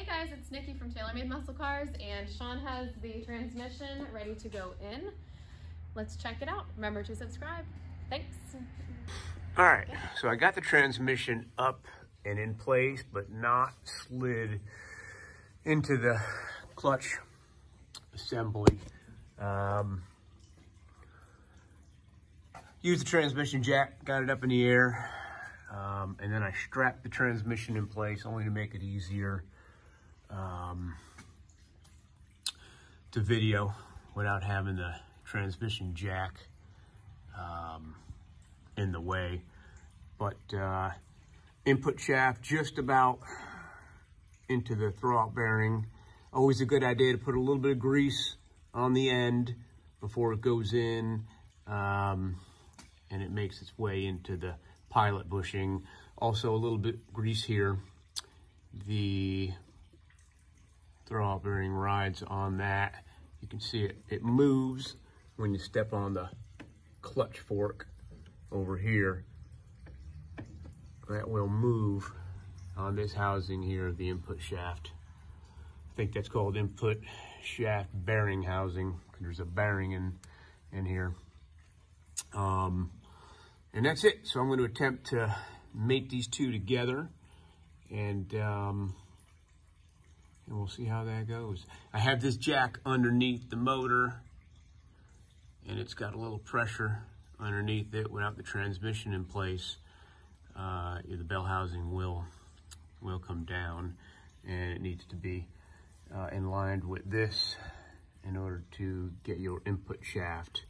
Hey guys, it's Nikki from Taylor Made Muscle Cars and Sean has the transmission ready to go in. Let's check it out. Remember to subscribe. Thanks. All right, so I got the transmission up and in place, but not slid into the clutch assembly. Um, used the transmission jack, got it up in the air, um, and then I strapped the transmission in place only to make it easier um, to video without having the transmission jack um, in the way. But uh, input shaft just about into the throwout bearing. Always a good idea to put a little bit of grease on the end before it goes in um, and it makes its way into the pilot bushing. Also a little bit grease here. The throwout bearing rides on that. You can see it, it moves when you step on the clutch fork over here. That will move on this housing here, of the input shaft. I think that's called input shaft bearing housing there's a bearing in, in here. Um, and that's it. So I'm going to attempt to make these two together and um, and we'll see how that goes. I have this jack underneath the motor and it's got a little pressure underneath it without the transmission in place. Uh, the bell housing will will come down and it needs to be uh, in line with this in order to get your input shaft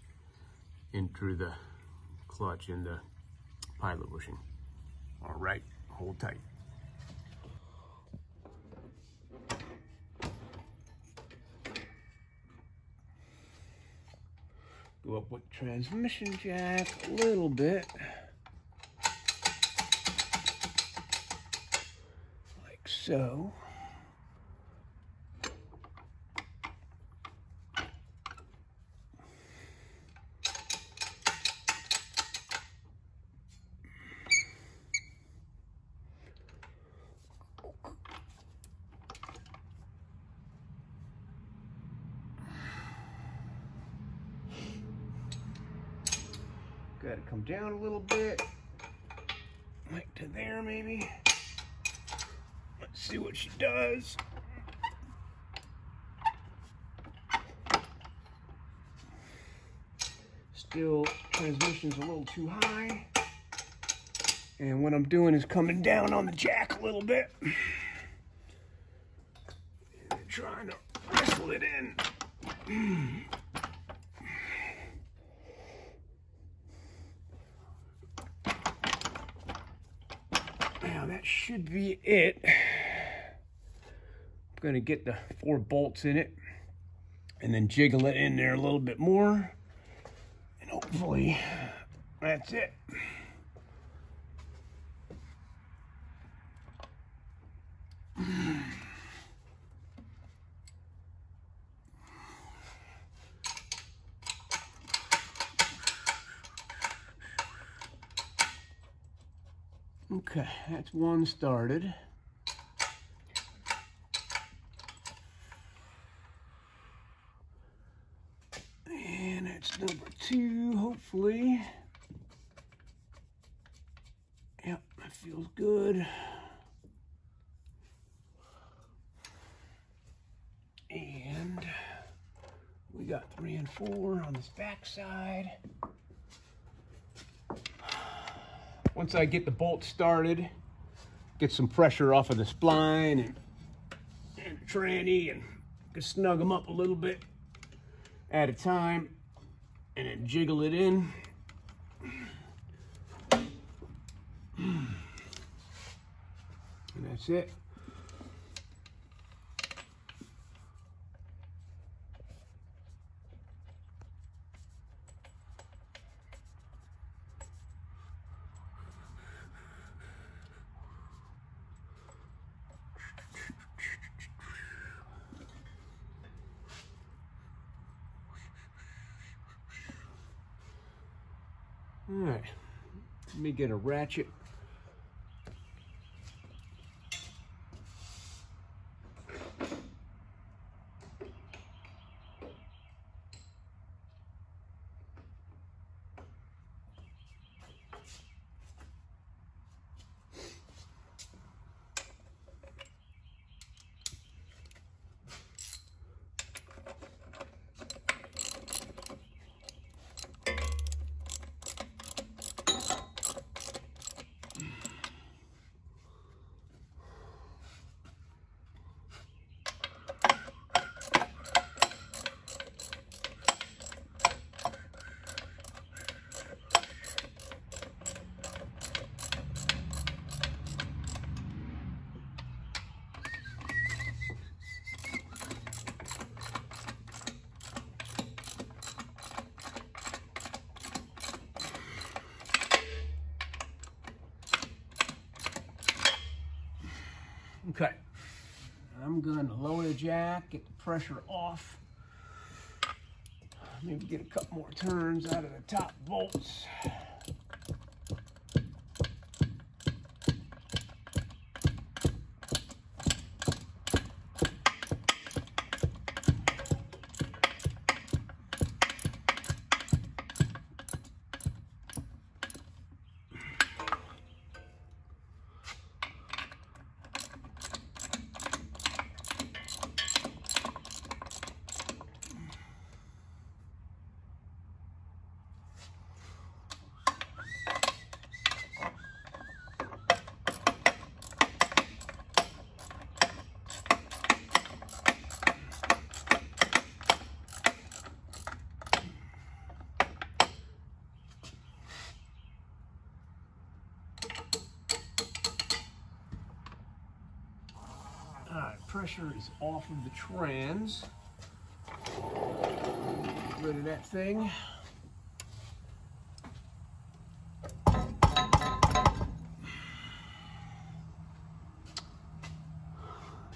in through the clutch and the pilot bushing. All right, hold tight. Up with transmission jack a little bit. Like so. Got to come down a little bit. Like to there, maybe. Let's see what she does. Still, transmission's a little too high. And what I'm doing is coming down on the jack a little bit. And trying to wrestle it in. That should be it. I'm gonna get the four bolts in it and then jiggle it in there a little bit more. And hopefully that's it. Okay, that's one started. And that's number two, hopefully. Yep, that feels good. And we got three and four on this back side. Once I get the bolt started, get some pressure off of the spline and, and tranny and can snug them up a little bit at a time and then jiggle it in. And that's it. All right, let me get a ratchet. I'm going to lower the jack, get the pressure off. Maybe get a couple more turns out of the top bolts. Pressure is off of the trans. Get rid of that thing.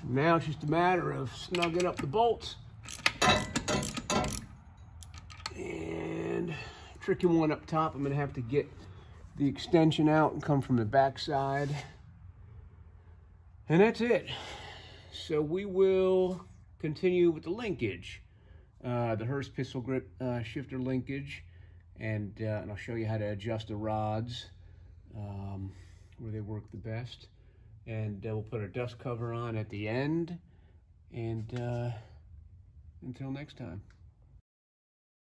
Now it's just a matter of snugging up the bolts. And tricky one up top, I'm gonna have to get the extension out and come from the back side. And that's it. So we will continue with the linkage, uh, the Hurst pistol grip uh, shifter linkage, and, uh, and I'll show you how to adjust the rods um, where they work the best. And uh, we'll put our dust cover on at the end. And uh, until next time.